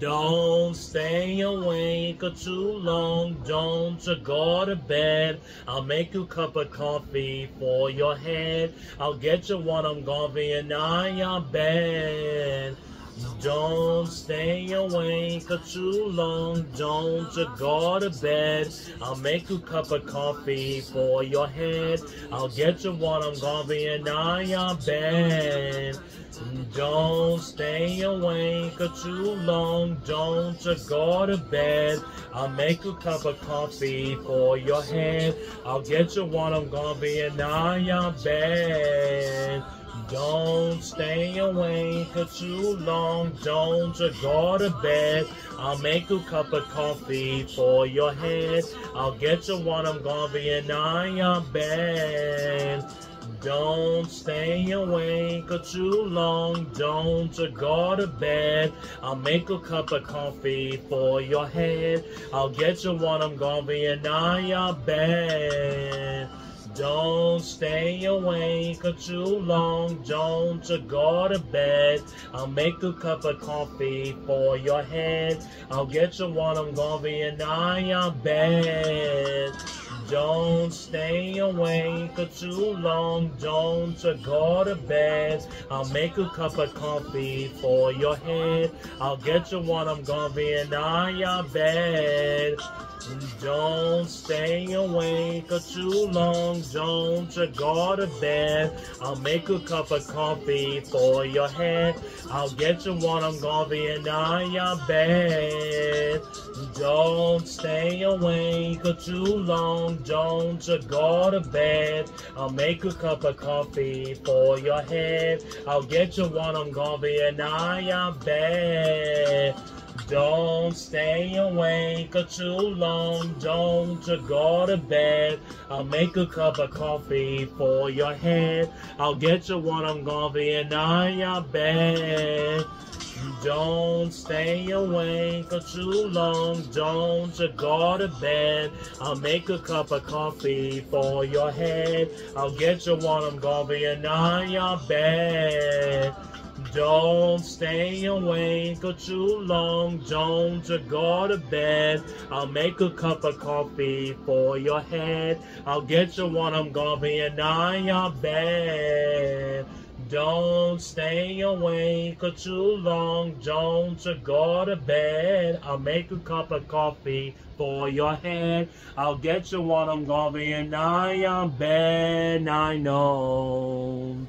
Don't stay awake too long. Don't go to bed. I'll make you a cup of coffee for your head. I'll get you one. I'm gonna be in your bed. Don't stay awake too long. Don't go to bed. I'll make you a cup of coffee for your head. I'll get you one. I'm gonna be in your bed. Don't stay awake too long. Don't go to bed. I'll make a cup of coffee for your head. I'll get you one. I'm gonna be in on your bed. Don't stay awake too long. Don't go to bed. I'll make a cup of coffee for your head. I'll get you one. I'm gonna be in on your bed. Don't stay awake too long. Don't go to bed. I'll make a cup of coffee for your head. I'll get you one. I'm gonna be in your bed. Don't stay awake too long. Don't you go to bed. I'll make a cup of coffee for your head. I'll get you one. I'm gonna be in your bed. Don't stay awake too long. Don't you go to bed. I'll make a cup of coffee for your head. I'll get you one. I'm gonna be in your bed. Don't stay awake too long. Don't go to bed. I'll make a cup of coffee for your head. I'll get you one. I'm gonna be in your bed. Don't stay awake too long. Don't go to bed. I'll make a cup of coffee for your head. I'll get you one. I'm gonna be in your bed. Don't stay awake too long. Don't go to bed. I'll make a cup of coffee for your head. I'll get you what I'm gonna be in your bed. Don't stay awake too long. Don't go to bed. I'll make a cup of coffee for your head. I'll get you what I'm gonna be in your bed. Don't stay awake too long. Don't you go to bed. I'll make a cup of coffee for your head. I'll get you one. I'm gonna be in your bed. Don't stay awake too long. Don't you go to bed. I'll make a cup of coffee for your head. I'll get you one. I'm gonna be in your bed. I know.